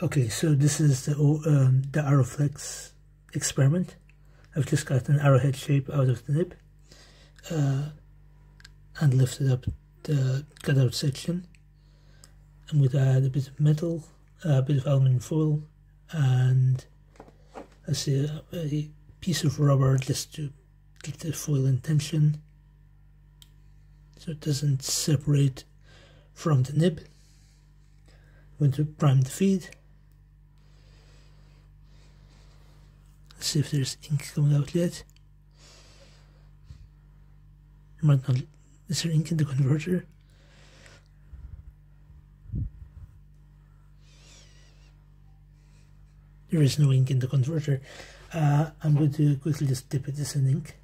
Okay, so this is the um, the Arrowflex experiment. I've just got an arrowhead shape out of the nib uh, and lifted up the cutout section. I'm going to add a bit of metal, a bit of aluminium foil, and I see a, a piece of rubber just to keep the foil in tension so it doesn't separate from the nib. I'm going to prime the feed. See if there's ink coming out yet. might not. Is there ink in the converter? There is no ink in the converter. Uh, I'm going to quickly just dip it this in ink.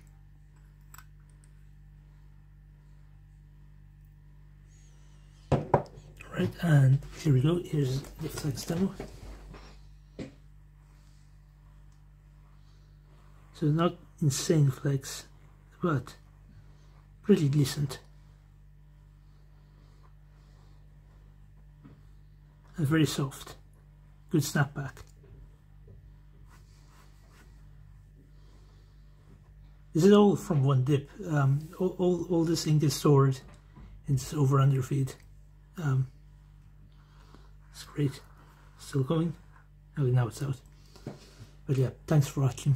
Right, and here we go. Here's the flex demo. So not insane flex, but pretty decent. And very soft. Good snapback. This is all from one dip. Um, all, all, all, this ink is stored in this over under feed. Um, it's great. Still going. Oh, now it's out. But yeah, thanks for watching.